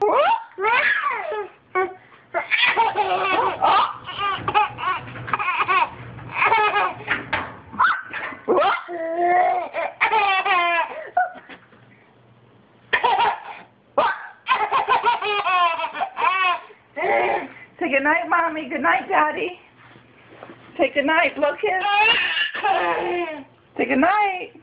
What? Say good night, mommy. Good night, daddy. Say good night, look here. Say good night.